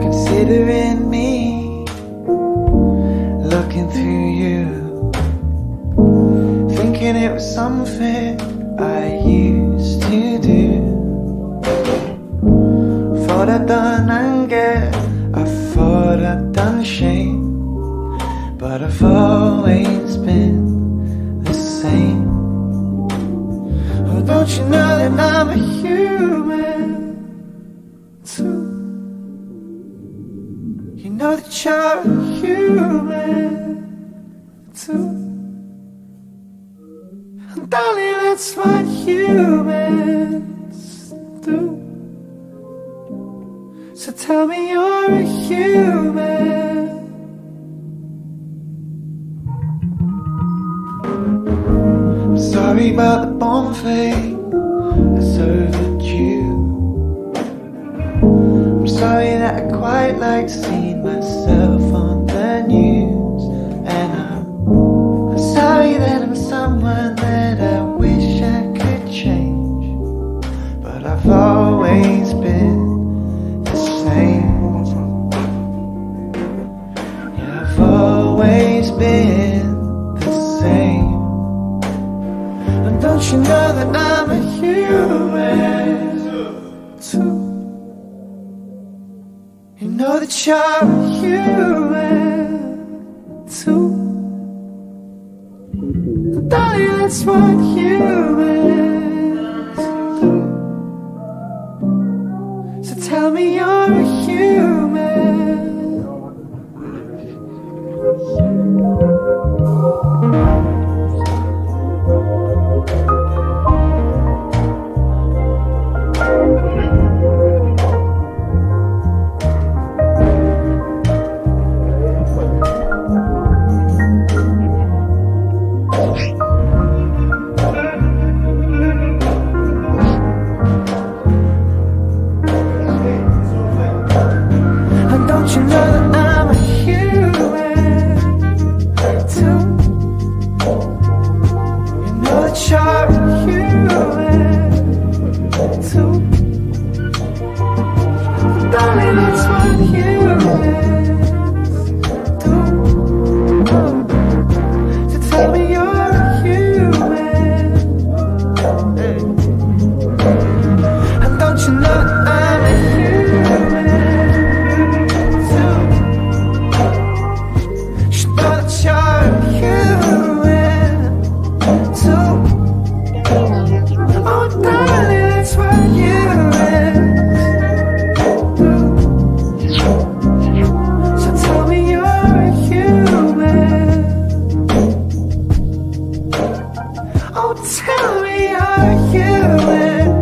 Considering me, looking through you, thinking it was something I used to do. Thought I'd done anger, I thought I'd done shame, but I've always been the same. Don't you know that I'm a human too? You know that you're a human too. And darling, that's what humans do. So tell me you're a human. I'm sorry about the bomb fate I served you. I'm sorry that I quite like seeing myself don't you know that I'm a human too? You know that you're a human too. Darling, that's what humans do. So tell me you're a human. Tell me you're a human.